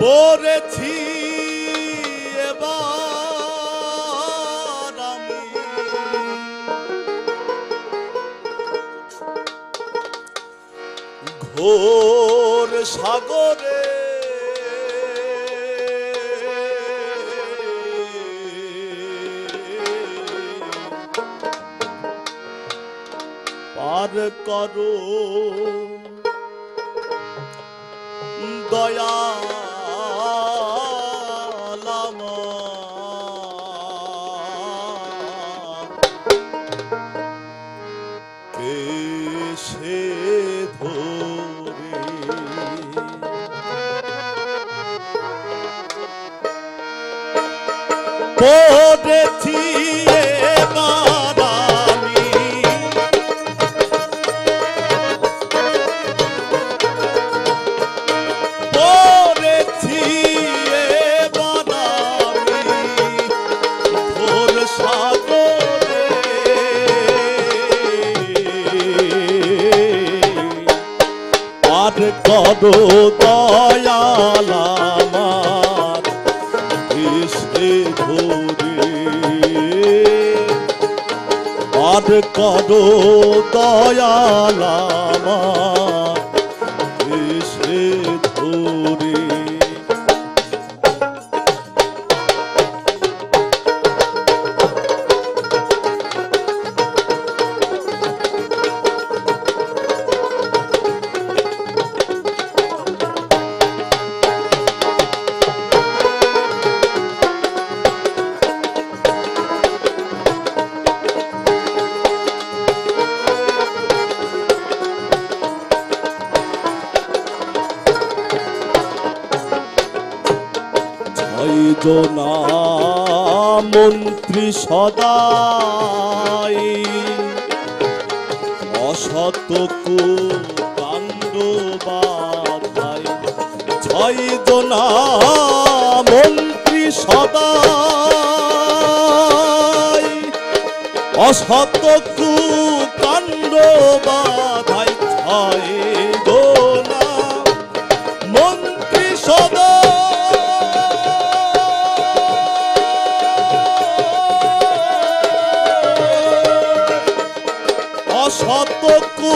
পড়েছি এবার আমি। ঘোর সাগরে পার করো। দয়ালাম সে ধরে। পড়েছি করো দয়াল আমার ধরে আর করো দয়াল ছয়জনা মন্ত্রী সদাই। অসতকু কাণ্ড বাধাই ছয়জনা মন্ত্রী সদাই। অসতকু কাণ্ড বাধাই অসতকু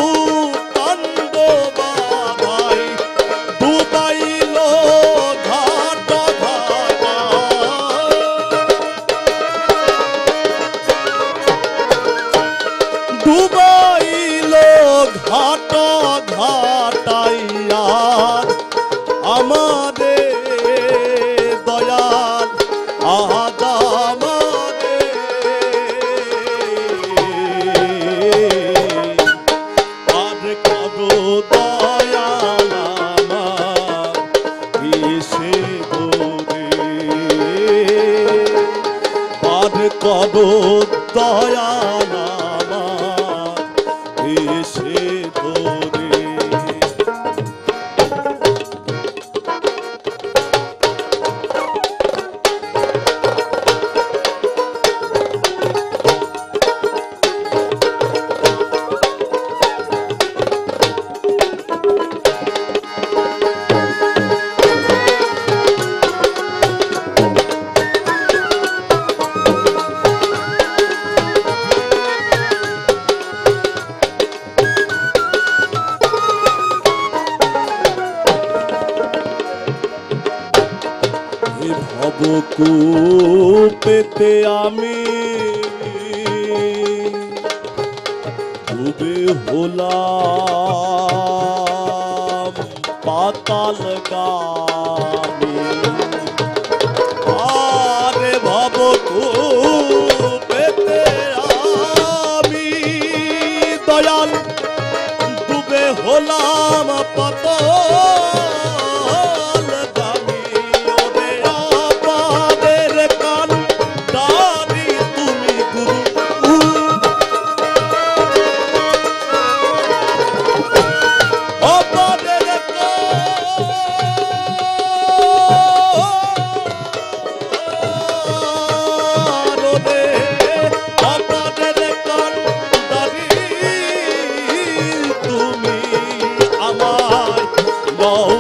কাণ্ড এসে পেতে আমি ডুবে হলাম পাতাল গামী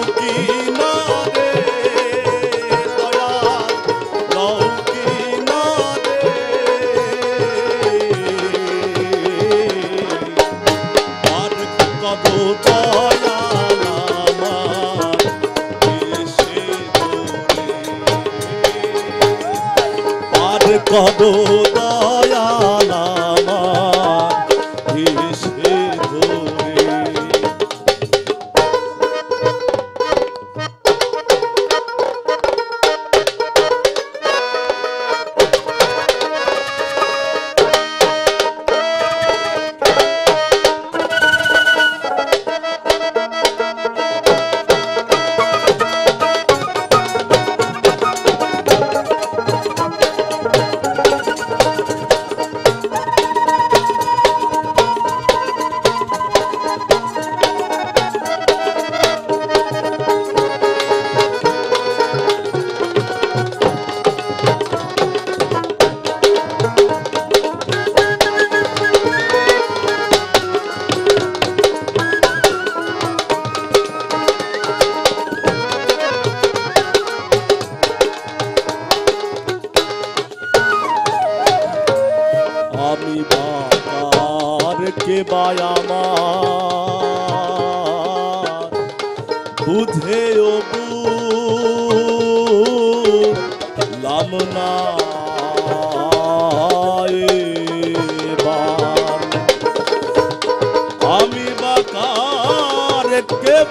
की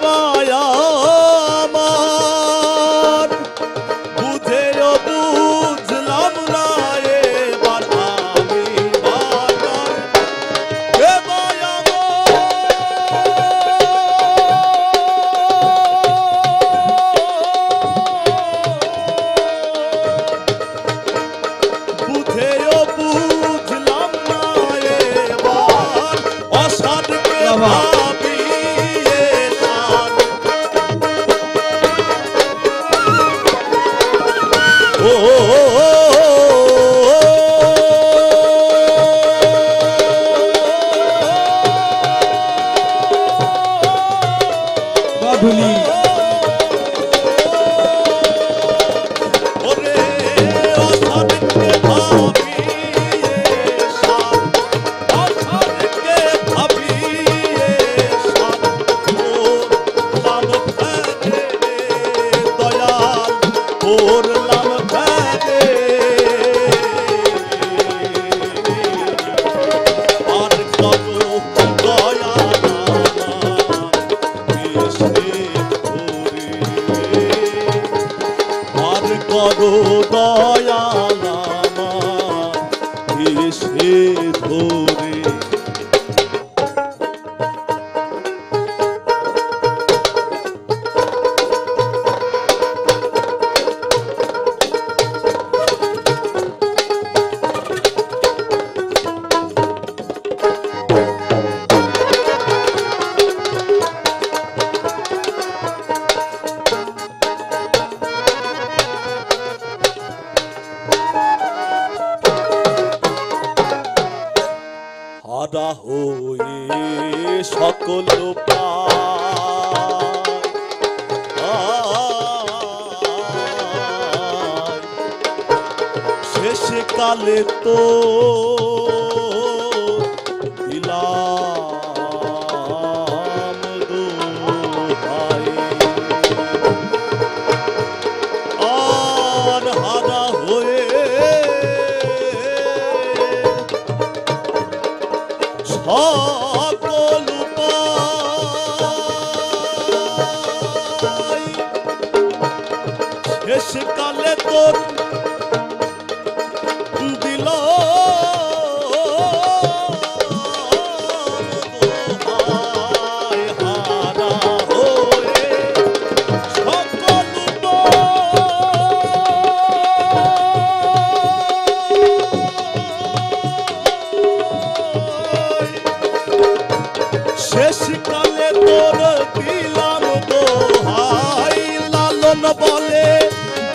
बाया। amor সদা হয়ে সকল পা শেষকালে তো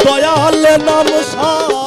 দয়াল নাম সা